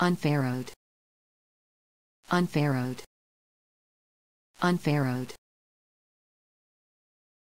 Unfarrowed. Unfarrowed. Unfarrowed.